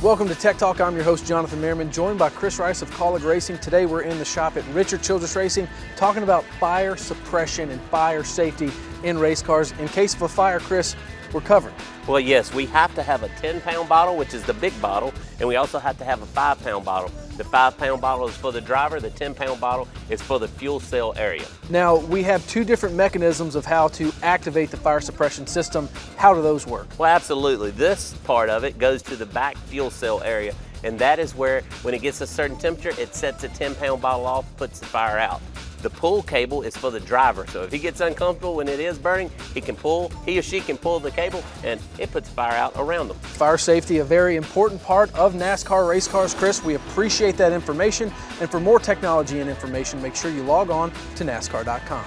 Welcome to Tech Talk. I'm your host, Jonathan Merryman, joined by Chris Rice of Kaulig Racing. Today we're in the shop at Richard Childress Racing talking about fire suppression and fire safety in race cars. In case of a fire, Chris, we're covered. Well, yes, we have to have a 10 pound bottle, which is the big bottle, and we also have to have a five pound bottle. The five pound bottle is for the driver, the 10 pound bottle is for the fuel cell area. Now, we have two different mechanisms of how to activate the fire suppression system. How do those work? Well, absolutely. This part of it goes to the back fuel cell area, and that is where, when it gets a certain temperature, it sets a 10 pound bottle off, puts the fire out. The pull cable is for the driver, so if he gets uncomfortable when it is burning, he can pull, he or she can pull the cable and it puts fire out around them. Fire safety, a very important part of NASCAR race cars. Chris, we appreciate that information. And for more technology and information, make sure you log on to NASCAR.com.